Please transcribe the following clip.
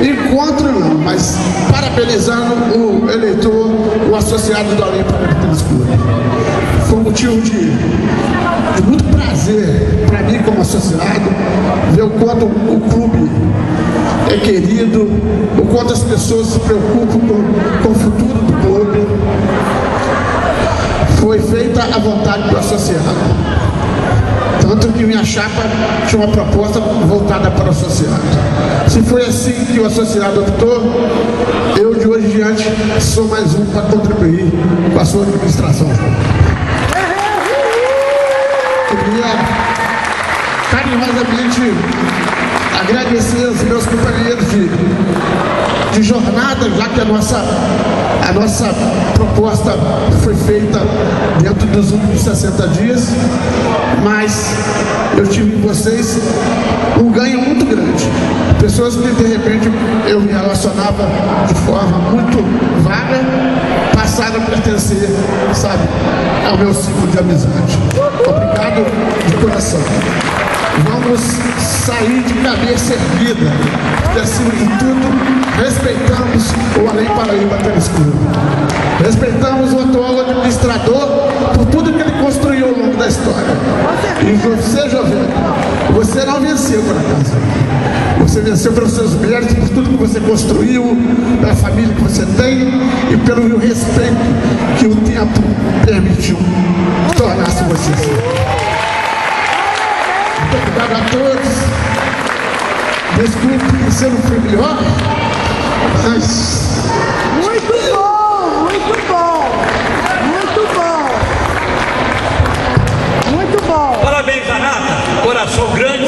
de encontro não, mas parabenizando o eleitor, o associado da Tênis Clube. Foi um motivo de, de muito prazer para mim como associado, ver o quanto o clube é querido, o quanto as pessoas se preocupam com, com o futuro do clube. Foi feita a vontade do associado. Tanto que minha chapa tinha uma proposta voltada para o associado. Se foi assim que o associado optou, eu de hoje em diante sou mais um para contribuir com a sua administração. Queria carinhosamente agradecer aos meus companheiros de, que a nossa, a nossa proposta foi feita dentro dos últimos 60 dias, mas eu tive em vocês um ganho muito grande. Pessoas que de repente eu me relacionava de forma muito vaga, passaram a pertencer, sabe, ao meu ciclo de amizade. Obrigado de coração vamos sair de cabeça erguida, porque acima de tudo, respeitamos o Além Paraíba Tênis Clube. Respeitamos o atual administrador por tudo que ele construiu ao longo da história. E você, jovem, você não venceu por acaso. Você venceu pelos seus méritos, por tudo que você construiu, pela família que você tem e pelo respeito que o tempo permitiu tornar-se você. Muito obrigado a todos. Desculpe se eu não fui melhor, mas. Muito bom, muito bom, muito bom. Muito bom. Parabéns, Anata. Coração grande.